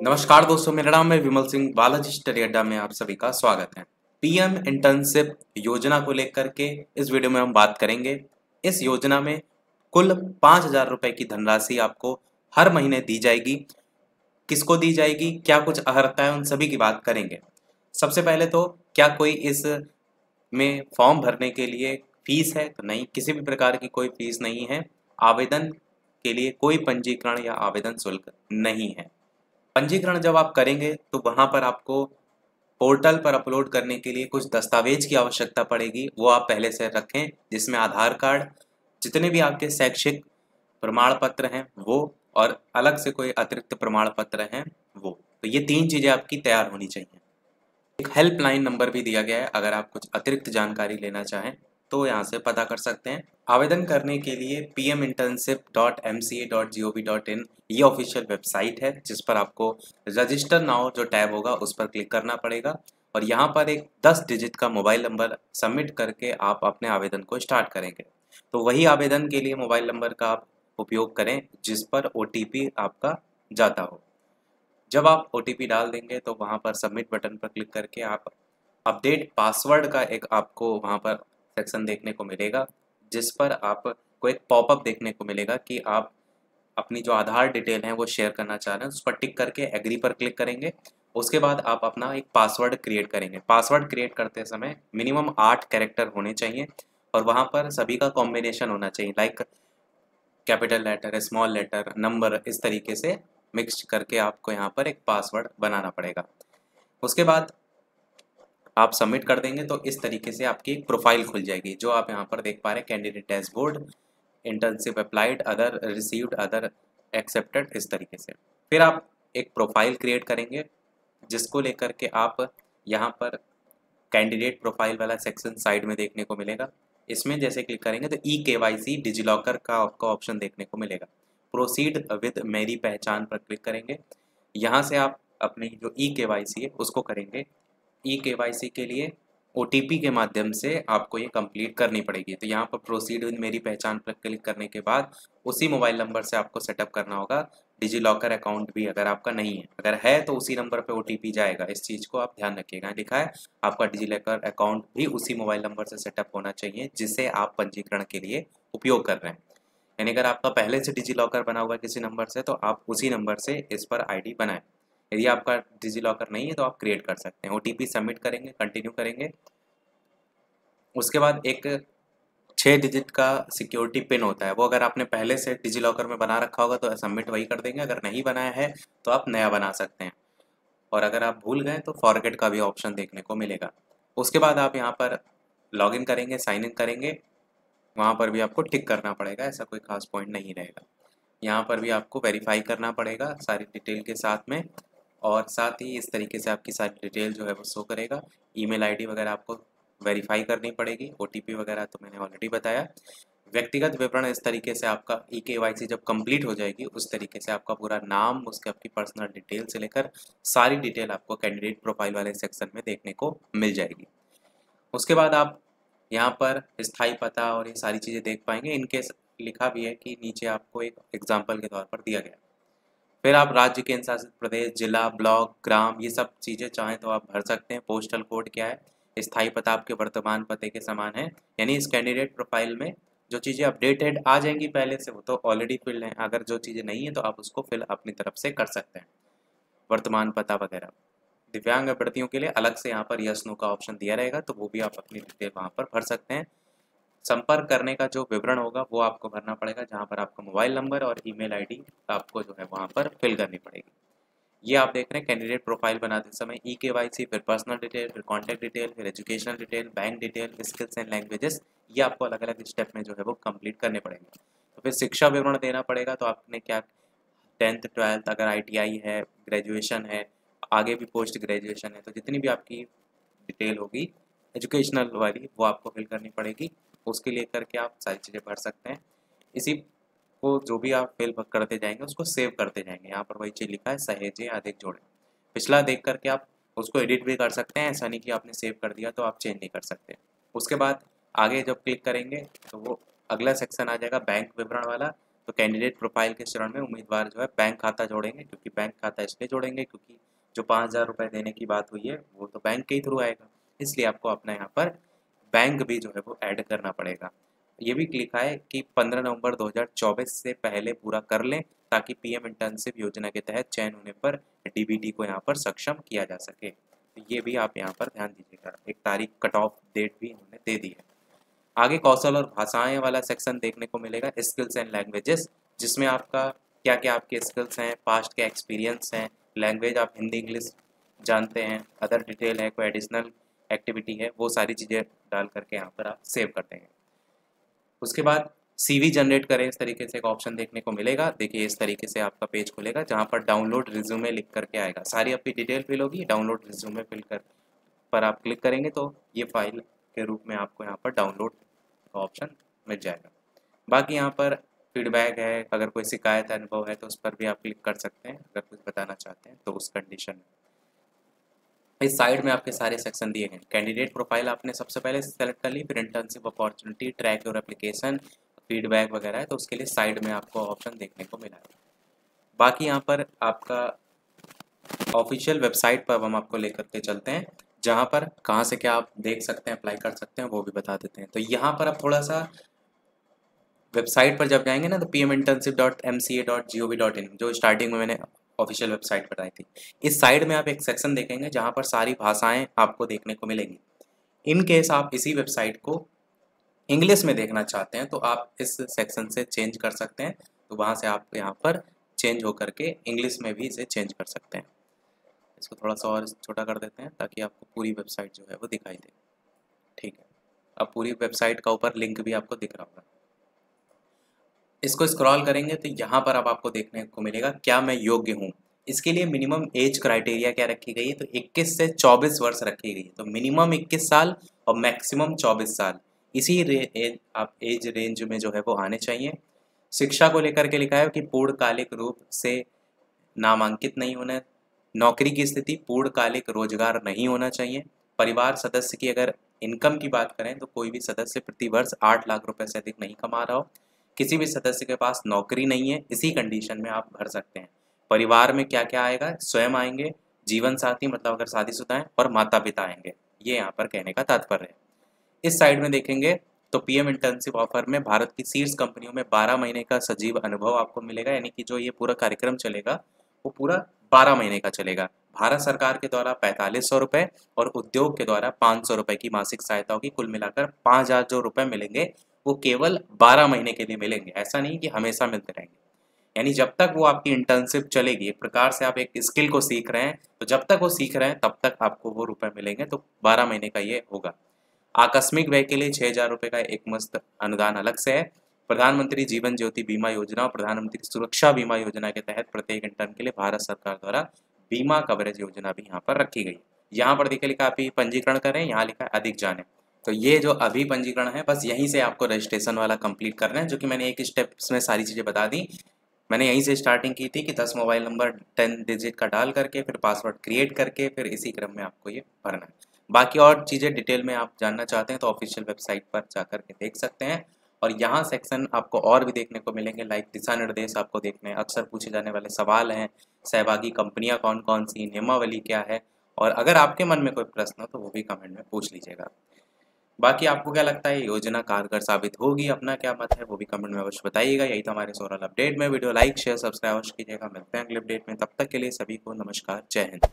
नमस्कार दोस्तों, मेरा नाम है विमल सिंह, बालाजी स्टडी अड्डा में आप सभी का स्वागत है। पीएम इंटर्नशिप योजना को लेकर के इस वीडियो में हम बात करेंगे। इस योजना में कुल पाँच हज़ार रुपये की धनराशि आपको हर महीने दी जाएगी। किसको दी जाएगी? क्या कुछ अर्हता है? उन सभी की बात करेंगे। सबसे पहले तो क्या कोई इस में फॉर्म भरने के लिए फ़ीस है? तो नहीं, किसी भी प्रकार की कोई फ़ीस नहीं है। आवेदन के लिए कोई पंजीकरण या आवेदन शुल्क नहीं है। पंजीकरण जब आप करेंगे तो वहाँ पर आपको पोर्टल पर अपलोड करने के लिए कुछ दस्तावेज़ की आवश्यकता पड़ेगी। वो आप पहले से रखें, जिसमें आधार कार्ड, जितने भी आपके शैक्षिक प्रमाण पत्र हैं, वो और अलग से कोई अतिरिक्त प्रमाण पत्र हैं, वो। तो ये तीन चीज़ें आपकी तैयार होनी चाहिए। एक हेल्पलाइन नंबर भी दिया गया है, अगर आप कुछ अतिरिक्त जानकारी लेना चाहें। तो यहाँ से पता कर सकते हैं। आवेदन करने के लिए P M internship dot M C A dot G O V dot in ये ऑफिशियल वेबसाइट है, जिस पर आपको रजिस्टर नाउ जो टैब होगा, उस पर क्लिक करना पड़ेगा। और यहाँ पर एक 10 डिजिट का मोबाइल नंबर सबमिट करके आप अपने आवेदन को स्टार्ट करेंगे। तो वही आवेदन के लिए मोबाइल नंबर का आप उपयोग करें, जिस पर ओटीपी आपका जाता हो। जब आप ओटीपी डाल देंगे तो वहाँ पर सबमिट बटन पर क्लिक करके आप अपडेट पासवर्ड का एक आपको वहाँ पर सेक्शन देखने को मिलेगा, जिस पर आपको एक पॉपअप देखने को मिलेगा कि आप अपनी जो आधार डिटेल है वो शेयर करना चाह रहे हैं, उस पर टिक करके एग्री पर क्लिक करेंगे। उसके बाद आप अपना एक पासवर्ड क्रिएट करेंगे। पासवर्ड क्रिएट करते समय मिनिमम आठ कैरेक्टर होने चाहिए और वहाँ पर सभी का कॉम्बिनेशन होना चाहिए like capital letter small letter number इस तरीके से मिक्स करके आपको यहाँ पर एक पासवर्ड बनाना पड़ेगा। उसके बाद आप सबमिट कर देंगे तो इस तरीके से आपकी एक प्रोफ़ाइल खुल जाएगी, जो आप यहाँ पर देख पा रहे हैं candidate dashboard internship applied other received other accepted इस तरीके से। फिर आप एक प्रोफ़ाइल क्रिएट करेंगे, जिसको लेकर के आप यहाँ पर कैंडिडेट प्रोफ़ाइल वाला सेक्शन साइड में देखने को मिलेगा। इसमें जैसे क्लिक करेंगे तो ई के वाई सी डिजिलॉकर का आपको ऑप्शन देखने को मिलेगा। प्रोसीड विद मेरी पहचान पर क्लिक करेंगे। यहाँ से आप अपनी जो ई के वाई सी है, उसको करेंगे। ई के वाई सी के लिए ओटीपी के माध्यम से आपको ये कंप्लीट करनी पड़ेगी। तो यहाँ पर प्रोसीड विद मेरी पहचान पर क्लिक करने के बाद उसी मोबाइल नंबर से आपको सेटअप करना होगा। डिजी लॉकर अकाउंट भी अगर आपका नहीं है। अगर है तो उसी नंबर पे ओ जाएगा। इस चीज़ को आप ध्यान रखिएगा। लिखा है, आपका डिजी लॉकर अकाउंट भी उसी मोबाइल नंबर से सेटअप होना चाहिए, जिसे आप पंजीकरण के लिए उपयोग कर रहे हैं। यानी अगर आपका पहले से डिजी लॉकर बना हुआ है किसी नंबर से तो आप उसी नंबर से इस पर आईडी बनाएँ। यदि आपका डिजी लॉकर नहीं है तो आप क्रिएट कर सकते हैं। ओटीपी सबमिट करेंगे कंटिन्यू करेंगे। उसके बाद एक छः डिजिट का सिक्योरिटी पिन होता है। वो अगर आपने पहले से डिजी लॉकर में बना रखा होगा तो सबमिट वही कर देंगे। अगर नहीं बनाया है तो आप नया बना सकते हैं। और अगर आप भूल गए तो फॉरगेट का भी ऑप्शन देखने को मिलेगा। उसके बाद आप यहाँ पर लॉगिन करेंगे साइन इन करेंगे। वहाँ पर भी आपको टिक करना पड़ेगा, ऐसा कोई खास पॉइंट नहीं रहेगा। यहाँ पर भी आपको वेरीफाई करना पड़ेगा सारी डिटेल के साथ में। और साथ ही इस तरीके से आपकी सारी डिटेल जो है वो शो करेगा। ईमेल आईडी वगैरह आपको वेरीफाई करनी पड़ेगी, ओटीपी वगैरह तो मैंने ऑलरेडी बताया। व्यक्तिगत विवरण इस तरीके से आपका ई के वाई सी जब कंप्लीट हो जाएगी, उस तरीके से आपका पूरा नाम, उसके आपकी पर्सनल डिटेल से लेकर सारी डिटेल आपको कैंडिडेट प्रोफ़ाइल वाले सेक्शन में देखने को मिल जाएगी। उसके बाद आप यहाँ पर स्थायी पता और ये सारी चीज़ें देख पाएँगे। इनके लिखा भी है कि नीचे आपको एक एग्ज़ाम्पल के तौर पर दिया गया। फिर आप राज्य केंद्र शासित प्रदेश, जिला, ब्लॉक, ग्राम, ये सब चीज़ें चाहें तो आप भर सकते हैं। पोस्टल कोड क्या है? स्थायी पता आपके वर्तमान पते के समान है। यानी इस कैंडिडेट प्रोफ़ाइल में जो चीज़ें अपडेटेड आ जाएँगी पहले से, वो तो ऑलरेडी फिल हैं। अगर जो चीज़ें नहीं है तो आप उसको फिल अपनी तरफ़ से कर सकते हैं। वर्तमान पता वगैरह। दिव्यांग अभ्यर्थियों के लिए अलग से यहाँ पर यस नो का ऑप्शन दिया रहेगा तो वो भी आप अपनी डिटेल वहाँ पर भर सकते हैं। संपर्क करने का जो विवरण होगा, वो आपको भरना पड़ेगा, जहाँ पर आपका मोबाइल नंबर और ईमेल आईडी आपको जो है वहाँ पर फिल करनी पड़ेगी। ये आप देख रहे हैं, कैंडिडेट प्रोफ़ाइल बनाते समय ई के वाई सी फिर पर्सनल डिटेल, फिर कॉन्टैक्ट डिटेल, फिर educational detail, bank detail, skills and languages, ये आपको अलग अलग स्टेप में जो है वो कंप्लीट करने पड़ेंगे। तो फिर शिक्षा विवरण देना पड़ेगा तो आपने क्या, टेंथ, ट्वेल्थ, अगर आईटीआई है, ग्रेजुएशन है, आगे भी पोस्ट ग्रेजुएशन है तो जितनी भी आपकी डिटेल होगी, एजुकेशनल वाली, वो आपको फिल करनी पड़ेगी। उसके लिए करके आप सारी चीज़ें भर सकते हैं। इसी को जो भी आप फिल करते जाएँगे, उसको सेव करते जाएँगे। यहाँ पर वही चीज़ लिखा है, सहेजे अधिक जोड़े। पिछला देख करके आप उसको एडिट भी कर सकते हैं, ऐसा नहीं कि आपने सेव कर दिया तो आप चेंज नहीं कर सकते। उसके बाद आगे जब क्लिक करेंगे तो वो अगला सेक्शन आ जाएगा बैंक विवरण वाला। तो कैंडिडेट प्रोफ़ाइल के चरण में उम्मीदवार जो है बैंक खाता जोड़ेंगे, क्योंकि बैंक खाता इसलिए जोड़ेंगे क्योंकि जो पाँच हज़ार रुपये देने की बात हुई है, वो तो बैंक के ही थ्रू आएगा। इसलिए आपको अपना यहाँ पर बैंक भी जो है वो ऐड करना पड़ेगा। ये भी लिखा है कि 15 नवंबर 2024 से पहले पूरा कर लें, ताकि पीएम इंटर्नशिप योजना के तहत चयन होने पर डीबीटी को यहाँ पर सक्षम किया जा सके। तो ये भी आप यहाँ पर ध्यान दीजिएगा। एक तारीख कट ऑफ़ डेट भी इन्होंने दे दी है। आगे कौशल और भाषाएँ वाला सेक्शन देखने को मिलेगा स्किल्स एंड लैंग्वेजेस जिसमें आपका क्या क्या आपके स्किल्स हैं पास्ट के एक्सपीरियंस हैं लैंग्वेज आप हिंदी इंग्लिश जानते हैं अदर डिटेल है, कोई एडिशनल एक्टिविटी है, वो सारी चीज़ें डाल करके यहाँ पर आप सेव कर देंगे उसके बाद सीवी जनरेट करें, इस तरीके से एक ऑप्शन देखने को मिलेगा। देखिए, इस तरीके से आपका पेज खुलेगा, जहाँ पर डाउनलोड रिज्यूमे लिख करके आएगा। सारी आपकी डिटेल फिल होगी डाउनलोड रिज्यूमे फिल कर, पर आप क्लिक करेंगे तो ये फ़ाइल के रूप में आपको यहाँ पर डाउनलोड का ऑप्शन मिल जाएगा। बाकी यहाँ पर फीडबैक है, अगर कोई शिकायत अनुभव है तो उस पर भी आप क्लिक कर सकते हैं। अगर कुछ बताना चाहते हैं तो उस कंडीशन में। इस साइड में आपके सारे सेक्शन दिए गए। कैंडिडेट प्रोफ़ाइल आपने सबसे पहले सेलेक्ट कर ली, फिर इंटर्नशिप अपॉर्चुनिटी ट्रैक और एप्लीकेशन फीडबैक वगैरह है तो उसके लिए साइड में आपको ऑप्शन देखने को मिला है। बाकी यहाँ पर आपका ऑफिशियल वेबसाइट पर हम आपको लेकर के चलते हैं, जहाँ पर कहाँ से क्या आप देख सकते हैं अप्लाई कर सकते हैं, वो भी बता देते हैं। तो यहाँ पर आप थोड़ा सा वेबसाइट पर जब जाएँगे ना तो P M internship dot M C A dot G O V dot in जो स्टार्टिंग में मैंने ऑफिशियल वेबसाइट पर आई थी। इस साइड में आप एक सेक्शन देखेंगे जहाँ पर सारी भाषाएँ आपको देखने को मिलेंगी। इन केस आप इसी वेबसाइट को इंग्लिश में देखना चाहते हैं तो आप इस सेक्शन से चेंज कर सकते हैं। तो वहाँ से आप यहाँ पर चेंज होकर के इंग्लिश में भी इसे चेंज कर सकते हैं। इसको थोड़ा सा और छोटा कर देते हैं ताकि आपको पूरी वेबसाइट जो है वो दिखाई दे। ठीक है। अब पूरी वेबसाइट का ऊपर लिंक भी आपको दिख रहा होगा। इसको स्क्रॉल करेंगे तो यहाँ पर अब आपको देखने को मिलेगा क्या मैं योग्य हूँ। इसके लिए मिनिमम एज क्राइटेरिया क्या रखी गई है? तो 21 से 24 वर्ष रखी गई है। तो मिनिमम 21 साल और मैक्सिमम 24 साल। इसी रे, एज आप एज रेंज में जो है वो आने चाहिए। शिक्षा को लेकर के लिखा है कि पूर्णकालिक रूप से नामांकित नहीं होना नौकरी की स्थिति पूर्णकालिक रोज़गार नहीं होना चाहिए। परिवार सदस्य की अगर इनकम की बात करें तो कोई भी सदस्य प्रति वर्ष आठ लाख रुपए से अधिक नहीं कमा रहा हो। किसी भी सदस्य के पास नौकरी नहीं है, इसी कंडीशन में आप भर सकते हैं। परिवार में क्या क्या आएगा? स्वयं आएँगे, जीवन साथी मतलब अगर शादीशुदा हैं और माता पिता आएँगे। ये यहाँ पर कहने का तात्पर्य है। इस साइड में देखेंगे तो पीएम इंटर्नशिप ऑफ़र में भारत की शीर्ष कंपनियों में 12 महीने का सजीव अनुभव आपको मिलेगा, यानी कि जो ये पूरा कार्यक्रम चलेगा, वो पूरा 12 महीने का चलेगा। भारत सरकार के द्वारा पैंतालीस सौ रुपये और उद्योग के द्वारा पाँच सौ रुपये की मासिक सहायता होगी। कुल मिलाकर पाँच हज़ार जो रुपये मिलेंगे वो केवल बारह महीने के लिए मिलेंगे। ऐसा नहीं कि हमेशा मिलते रहेंगे। यानी जब तक वो आपकी इंटर्नशिप चलेगी, एक प्रकार से आप एक स्किल को सीख रहे हैं तो जब तक वो सीख रहे हैं, तब तक आपको वो रुपए मिलेंगे तो बारह महीने का ये होगा। आकस्मिक व्यय के लिए छः हज़ार रुपये का एक मस्त अनुदान अलग से है। प्रधानमंत्री जीवन ज्योति बीमा योजना और प्रधानमंत्री सुरक्षा बीमा योजना के तहत प्रत्येक इंटर्न के लिए भारत सरकार द्वारा बीमा कवरेज योजना भी यहाँ पर रखी गई यहाँ पर देखिए लिखा आप पंजीकरण करें, यहाँ लिखा अधिक जाने। तो ये जो अभी पंजीकरण है, बस यहीं से आपको रजिस्ट्रेशन वाला कंप्लीट करना है, जो कि मैंने एक स्टेप्स में सारी चीज़ें बता दी। मैंने यहीं से स्टार्टिंग की थी कि दस मोबाइल नंबर टेन डिजिट का डाल करके, फिर पासवर्ड क्रिएट करके, फिर इसी क्रम में आपको ये भरना है। बाकी और चीज़ें डिटेल में आप जानना चाहते हैं तो ऑफिशियल वेबसाइट पर जा के देख सकते हैं। और यहाँ सेक्शन आपको और भी देखने को मिलेंगे लाइक दिशा निर्देश आपको देखने अक्सर पूछे जाने वाले सवाल हैं, सहभागी कंपनियाँ कौन कौन सी, नियमावली क्या है? और अगर आपके मन में कोई प्रश्न हो तो वो भी कमेंट में पूछ लीजिएगा। बाकी आपको क्या लगता है योजना कारगर साबित होगी, अपना क्या मत है, वो भी कमेंट में अवश्य बताइएगा। यही तो हमारे सोरल अपडेट में। वीडियो लाइक शेयर सब्सक्राइब अवश्य कीजिएगा। मिलते हैं अगले अपडेट में। तब तक के लिए सभी को नमस्कार। जय हिंद।